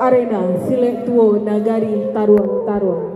Arena Silek Tuo Nagari Taruang Taruang.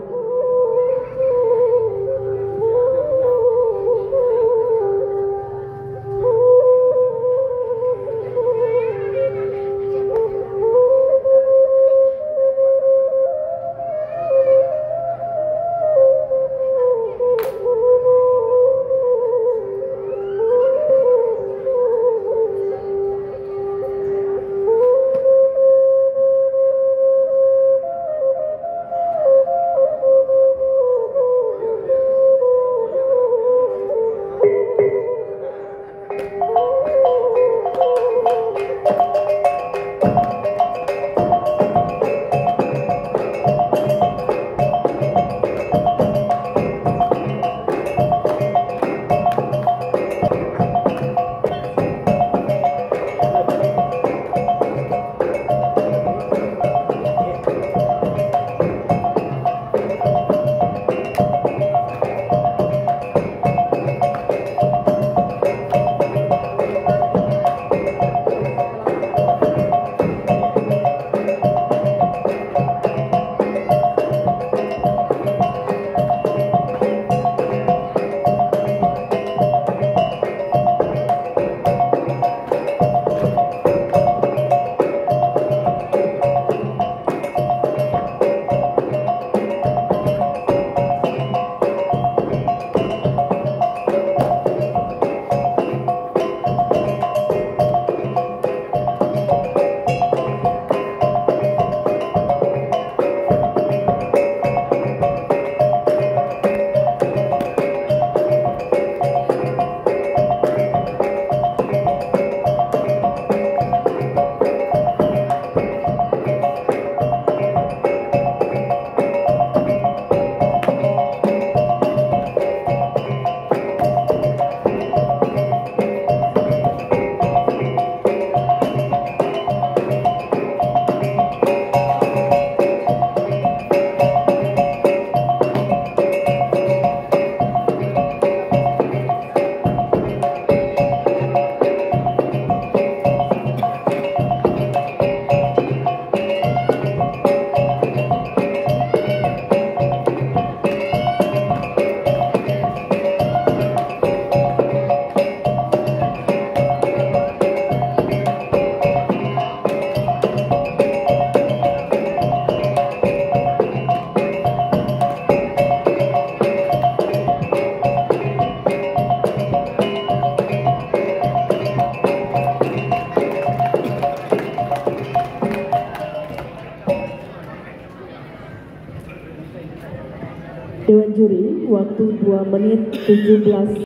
Dewan Juri, waktu 2 menit 17